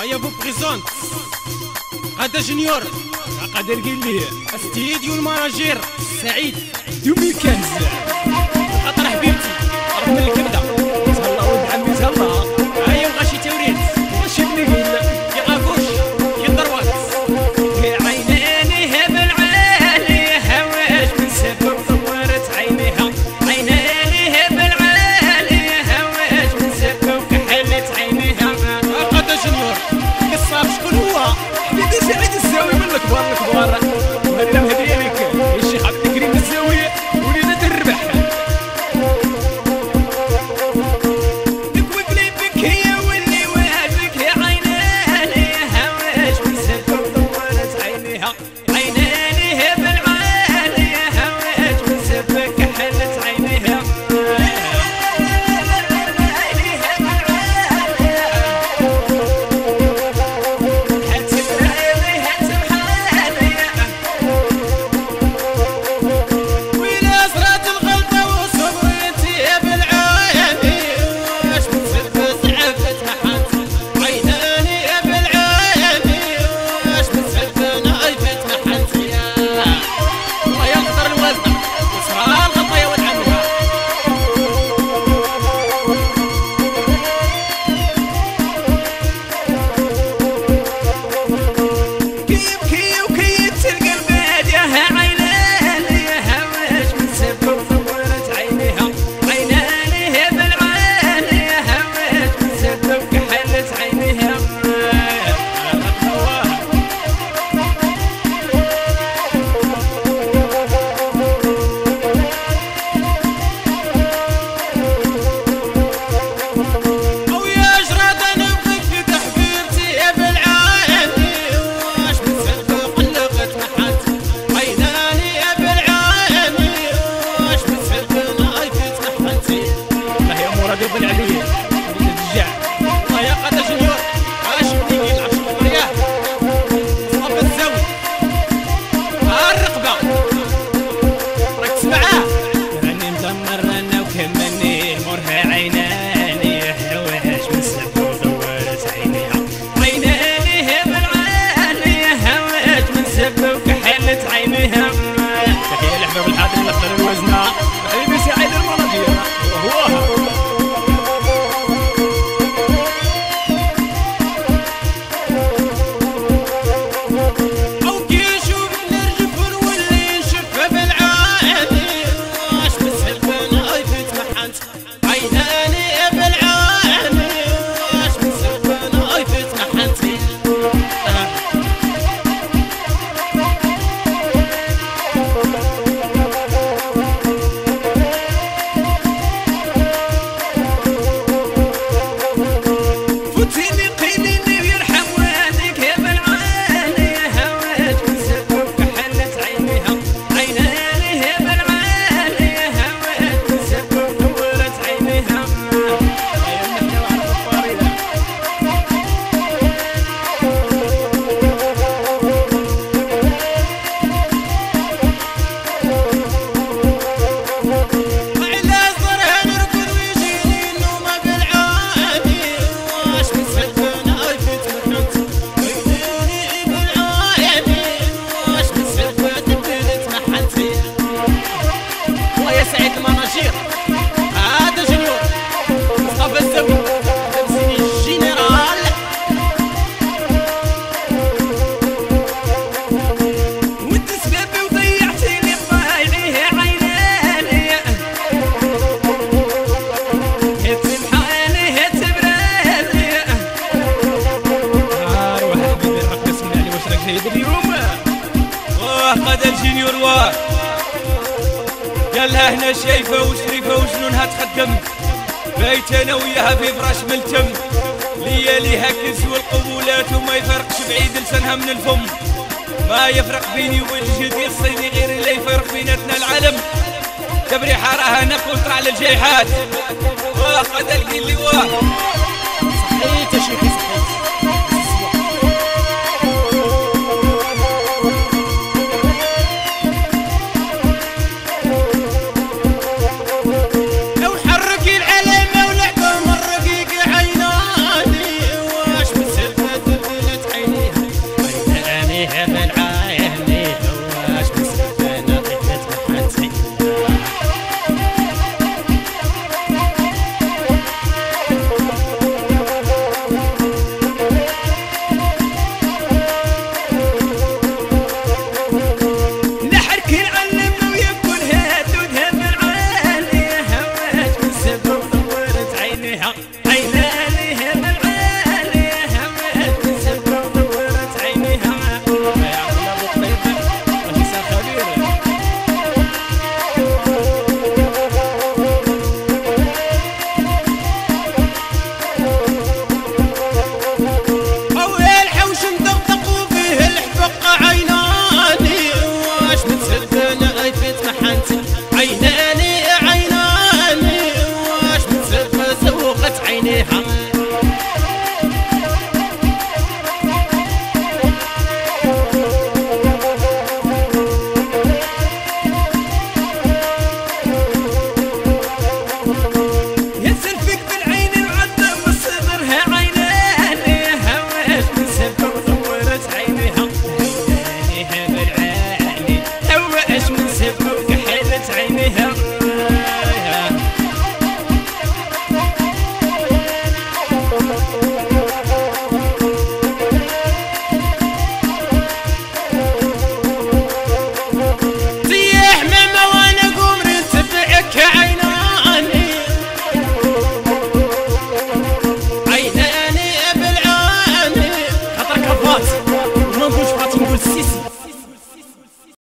هيا بو بريزونت هذا جونيور قادر قال لي استديو المراجير سعيد 2015 hit هذا الجينيور واه قالها هنا شايفة وشريفة وجنونها تخدم؟ بايت أنا وياها في فراش ملتم. لياليها كنس والقبولات وما يفرقش بعيد لسانها من الفم. ما يفرق بيني والجدي الصيني غير اللي يفرق بيناتنا العالم. تبريحة راها نقول طلع للجيحات وقد